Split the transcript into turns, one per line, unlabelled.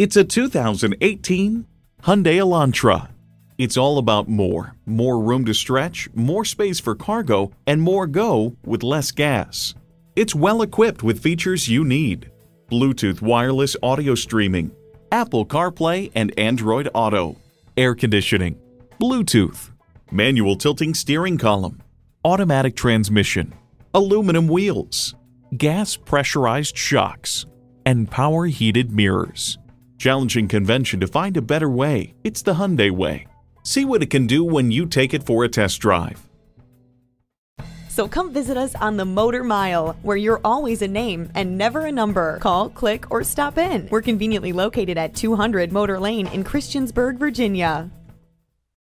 It's a 2018 Hyundai Elantra. It's all about more. More room to stretch, more space for cargo, and more go with less gas. It's well equipped with features you need. Bluetooth wireless audio streaming, Apple CarPlay and Android Auto, air conditioning, Bluetooth, manual tilting steering column, automatic transmission, aluminum wheels, gas pressurized shocks, and power heated mirrors. Challenging convention to find a better way, it's the Hyundai way. See what it can do when you take it for a test drive.
So come visit us on the Motor Mile, where you're always a name and never a number. Call, click, or stop in. We're conveniently located at 200 Motor Lane in Christiansburg, Virginia.